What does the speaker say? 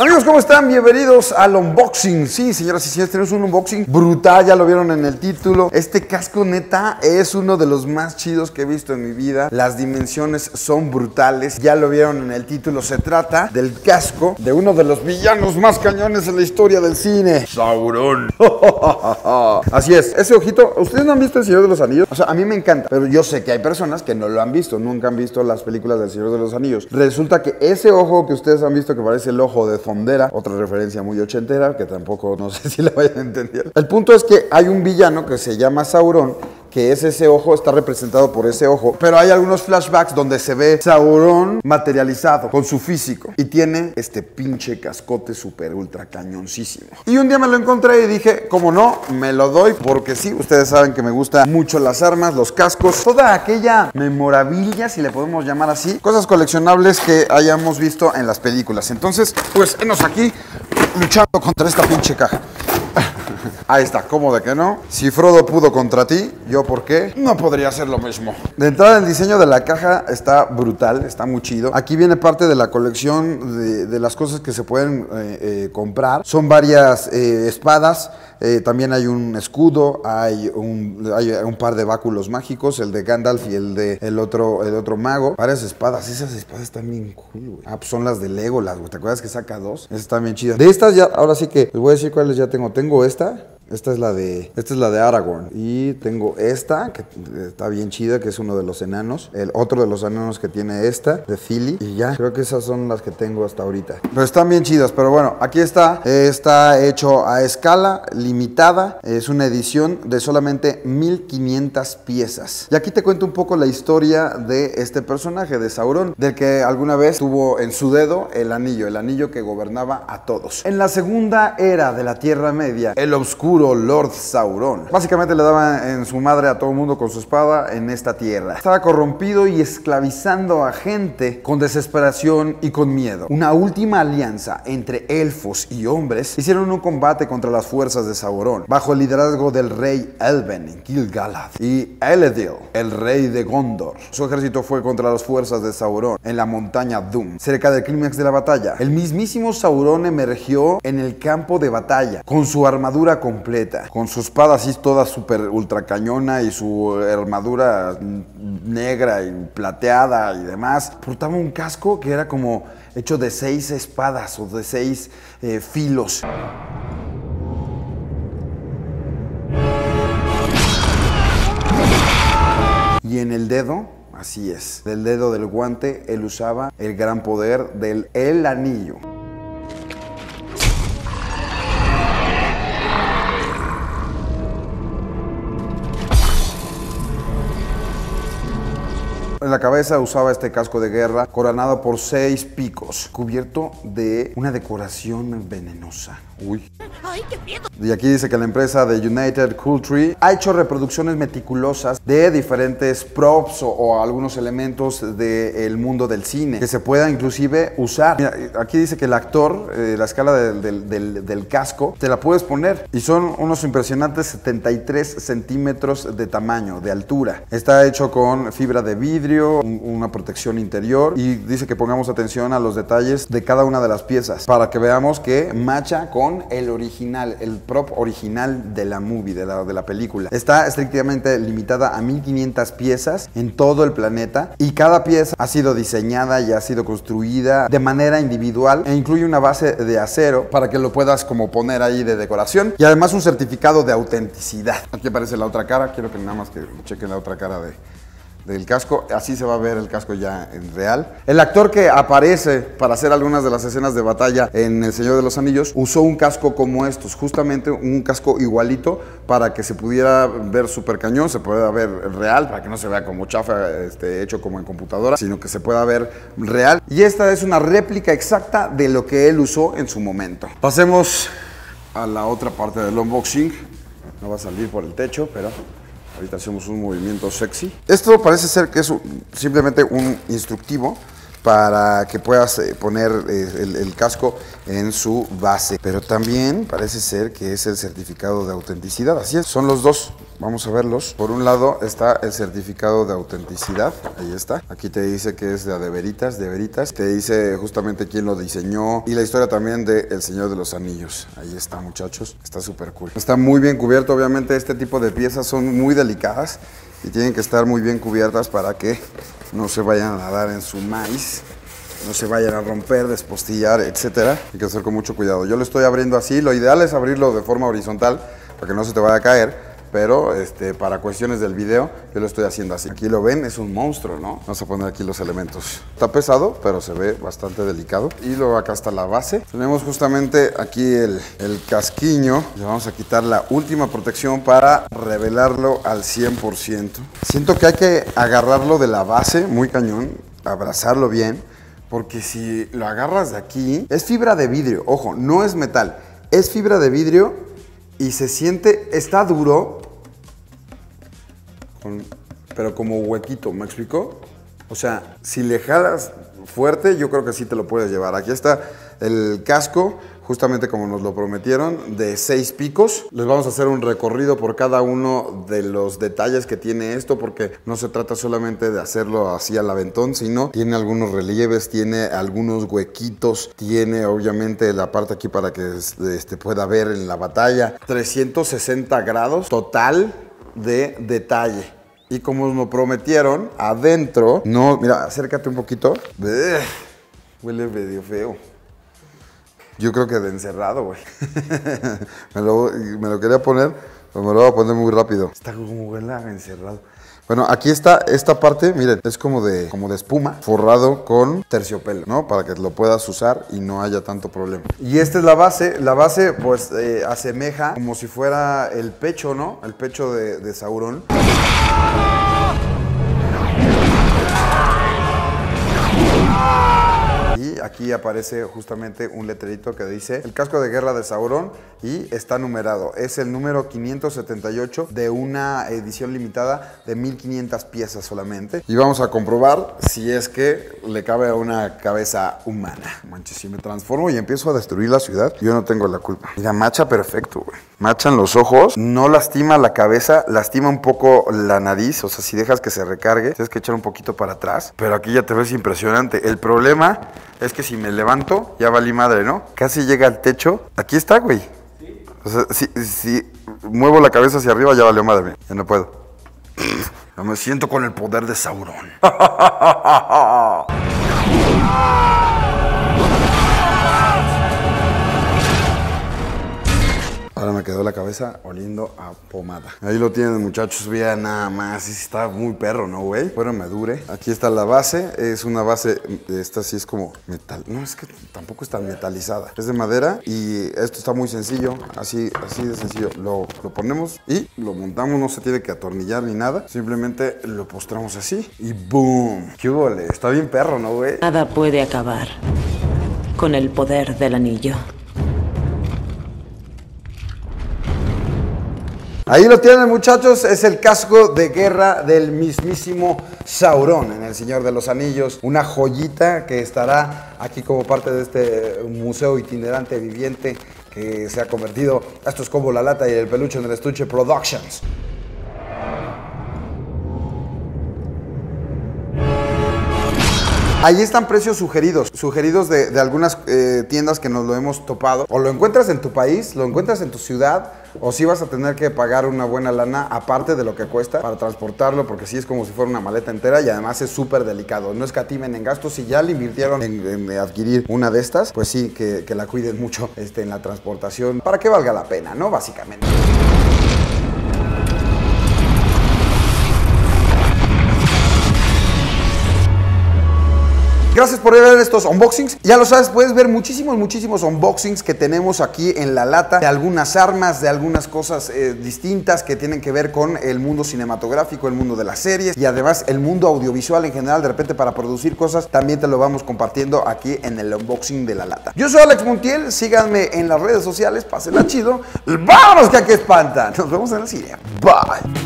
Amigos, ¿cómo están? Bienvenidos al unboxing. Sí, señoras y señores, tenemos un unboxing brutal, ya lo vieron en el título. Este casco neta es uno de los más chidos que he visto en mi vida. Las dimensiones son brutales, ya lo vieron en el título. Se trata del casco de uno de los villanos más cañones en la historia del cine. Sauron. Así es, ese ojito, ¿ustedes no han visto El Señor de los Anillos? O sea, a mí me encanta, pero yo sé que hay personas que no lo han visto, nunca han visto las películas del Señor de los Anillos. Resulta que ese ojo que ustedes han visto que parece el ojo de Otra referencia muy ochentera que tampoco no sé si la vayan a entender. El punto es que hay un villano que se llama Sauron que es ese ojo, está representado por ese ojo. Pero hay algunos flashbacks donde se ve Sauron materializado con su físico y tiene este pinche cascote super ultra cañoncísimo. Y un día me lo encontré y dije, como no, me lo doy porque sí, ustedes saben que me gustan mucho las armas, los cascos, toda aquella memorabilia, si le podemos llamar así, cosas coleccionables que hayamos visto en las películas. Entonces, pues, enos aquí luchando contra esta pinche caja. Ahí está, ¿cómo de que no? Si Frodo pudo contra ti, ¿yo por qué? No podría ser lo mismo. De entrada, el diseño de la caja está brutal, está muy chido. Aquí viene parte de la colección de, las cosas que se pueden eh, eh, comprar. Son varias eh, espadas. También hay un escudo, hay un, hay un par de báculos mágicos, el de Gandalf y el de el otro, el otro mago. Varias espadas, esas espadas están bien cool, güey. Ah, pues son las de Legolas, güey. ¿Te acuerdas que saca dos? Esas están bien chidas. De estas ya, ahora sí que les voy a decir cuáles ya tengo. Tengo esta, esta es la de esta es la de Aragorn y tengo esta que está bien chida que es uno de los enanos, el otro de los enanos que tiene esta de Philly y ya creo que esas son las que tengo hasta ahorita. Pero están bien chidas, pero bueno, aquí está, está hecho a escala limitada, es una edición de solamente 1500 piezas. Y aquí te cuento un poco la historia de este personaje de Sauron, del que alguna vez tuvo en su dedo el anillo, el anillo que gobernaba a todos. En la segunda era de la Tierra Media, el oscuro Lord Sauron. Básicamente le daba en su madre a todo el mundo con su espada en esta tierra. Estaba corrompido y esclavizando a gente con desesperación y con miedo. Una última alianza entre elfos y hombres hicieron un combate contra las fuerzas de Sauron, bajo el liderazgo del rey Elben en Gil-galad y Eledil, el rey de Gondor. Su ejército fue contra las fuerzas de Sauron en la montaña Doom, cerca del clímax de la batalla. El mismísimo Sauron emergió en el campo de batalla con su armadura completa con su espada así toda súper ultra cañona y su armadura negra y plateada y demás. Portaba un casco que era como hecho de seis espadas o de seis eh, filos. Y en el dedo Así es. Del dedo del guante, él usaba el gran poder del el anillo. En la cabeza usaba este casco de guerra coronado por seis picos, cubierto de una decoración venenosa. Uy. Ay, qué miedo. Y aquí dice que la empresa de United Culture ha hecho reproducciones meticulosas de diferentes props o, o algunos elementos del mundo del cine que se pueda inclusive usar. Mira, aquí dice que el actor, eh, la escala del, del, del, del, casco, te la puedes poner y son unos impresionantes 73 centímetros de tamaño, de altura. Está hecho con fibra de vidrio, un, una protección interior y dice que pongamos atención a los detalles de cada una de las piezas para que veamos que macha con el original, el prop original de la movie, de la, de la película. Está estrictamente limitada a 1500 piezas en todo el planeta y cada pieza ha sido diseñada y ha sido construida de manera individual e incluye una base de acero para que lo puedas como poner ahí de decoración y además un certificado de autenticidad. Aquí aparece la otra cara, quiero que nada más que chequen la otra cara de, del casco, así se va a ver el casco ya en real. El actor que aparece para hacer algunas de las escenas de batalla en El Señor de los Anillos usó un casco como estos, justamente un casco igualito para que se pudiera ver súper cañón, se pueda ver real, para que no se vea como chafa este, hecho como en computadora, sino que se pueda ver real. Y esta es una réplica exacta de lo que él usó en su momento. Pasemos a la otra parte del unboxing. No va a salir por el techo, pero Ahorita hacemos un movimiento sexy. Esto parece ser que es simplemente un instructivo para que puedas eh, poner eh, el, casco en su base. Pero también parece ser que es el certificado de autenticidad. Así es, son los dos. Vamos a verlos. Por un lado está el certificado de autenticidad, ahí está. Aquí te dice que es de veritas, de veritas. Te dice justamente quién lo diseñó y la historia también de El Señor de los Anillos. Ahí está, muchachos. Está súper cool. Está muy bien cubierto, obviamente este tipo de piezas son muy delicadas y tienen que estar muy bien cubiertas para que no se vayan a dar en su maíz no se vayan a romper, despostillar, etcétera. Hay que hacer con mucho cuidado. Yo lo estoy abriendo así, lo ideal es abrirlo de forma horizontal para que no se te vaya a caer, pero este, para cuestiones del video yo lo estoy haciendo así. Aquí lo ven, es un monstruo, ¿no? Vamos a poner aquí los elementos. Está pesado, pero se ve bastante delicado. Y luego acá está la base. Tenemos justamente aquí el, el casquiño. Le vamos a quitar la última protección para revelarlo al 100%. Siento que hay que agarrarlo de la base, muy cañón, abrazarlo bien porque si lo agarras de aquí, es fibra de vidrio, ojo, no es metal, es fibra de vidrio y se siente, está duro, pero como huequito, ¿me explicó? O sea, si le jalas fuerte, yo creo que sí te lo puedes llevar. Aquí está el casco, justamente como nos lo prometieron, de seis picos. Les vamos a hacer un recorrido por cada uno de los detalles que tiene esto, porque no se trata solamente de hacerlo así al aventón, sino tiene algunos relieves, tiene algunos huequitos, tiene obviamente la parte aquí para que este, pueda ver en la batalla. 360 grados total de detalle. Y como nos prometieron, adentro, no, mira, acércate un poquito. huele medio feo. Yo creo que de encerrado, güey. me, lo, quería poner, pero me lo voy a poner muy rápido. Está como encerrado. Bueno, aquí está esta parte, miren, es como de, como de espuma, forrado con terciopelo, ¿no? Para que lo puedas usar y no haya tanto problema. Y esta es la base, la base pues eh, asemeja como si fuera el pecho, ¿no? El pecho de, de Sauron. Y aquí aparece justamente un letrerito que dice el casco de guerra de Sauron y está numerado. Es el número 578 de una edición limitada de 1500 piezas solamente. Y vamos a comprobar si es que le cabe a una cabeza humana. Manches, si me transformo y empiezo a destruir la ciudad, yo no tengo la culpa. Mira, macha perfecto, güey. Machan los ojos, no lastima la cabeza, lastima un poco la nariz. O sea, si dejas que se recargue, tienes que echar un poquito para atrás. Pero aquí ya te ves impresionante. El problema es que si me levanto, ya valí madre, ¿no? Casi llega al techo. Aquí está, güey. O sea, si, muevo la cabeza hacia arriba, ya valió madre. Ya no puedo. No me siento con el poder de Sauron. la cabeza oliendo a pomada. Ahí lo tienen, muchachos. Vean nada más. Está muy perro, ¿no, güey? Bueno, me dure. Aquí está la base. Es una base, esta sí es como metal. No, es que tampoco está metalizada. Es de madera y esto está muy sencillo. Así, así de sencillo. Lo, lo ponemos y lo montamos. No se tiene que atornillar ni nada. Simplemente lo postramos así y ¡boom! ¡Qué huele! Está bien perro, ¿no, güey? Nada puede acabar con el poder del anillo. Ahí lo tienen muchachos, es el casco de guerra del mismísimo Sauron en El Señor de los Anillos. Una joyita que estará aquí como parte de este museo itinerante viviente que se ha convertido, esto es como la lata y el peluche en el estuche Productions. Ahí están precios sugeridos, sugeridos de, algunas eh, tiendas que nos lo hemos topado. O lo encuentras en tu país, lo encuentras en tu ciudad, o si vas a tener que pagar una buena lana aparte de lo que cuesta para transportarlo, porque sí es como si fuera una maleta entera y además es súper delicado. No escatimen en gastos. Si ya le invirtieron en, adquirir una de estas, pues sí, que, que, la cuiden mucho este, en la transportación para que valga la pena, ¿no? Básicamente. Gracias por ver estos unboxings. Ya lo sabes, puedes ver muchísimos, muchísimos unboxings que tenemos aquí en la lata de algunas armas, de algunas cosas eh, distintas que tienen que ver con el mundo cinematográfico, el mundo de las series y además el mundo audiovisual en general. De repente para producir cosas también te lo vamos compartiendo aquí en el unboxing de la lata. Yo soy Alex Montiel, síganme en las redes sociales, pásenla chido. ¡Vámonos que aquí espantan! Nos vemos en el cine. Bye.